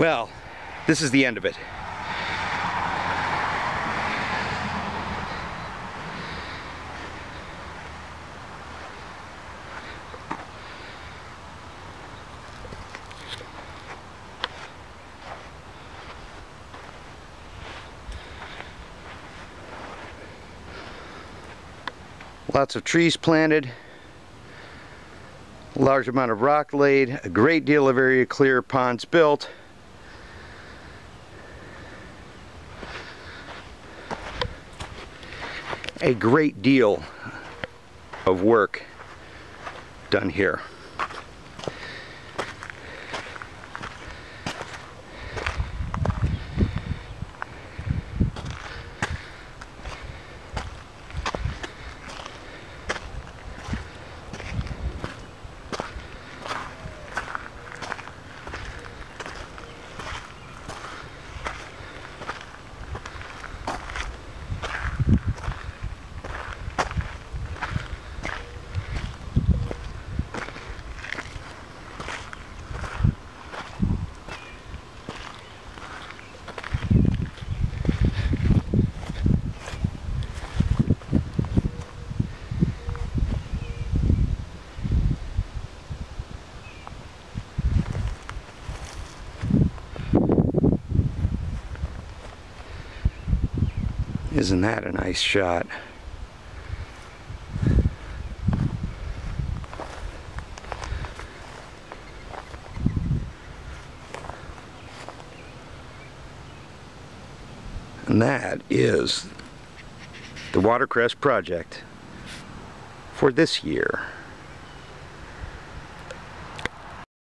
Well, this is the end of it. Lots of trees planted, large amount of rock laid, a great deal of area clear, ponds built. A great deal of work done here. Isn't that a nice shot? And that is the Watercress project for this year.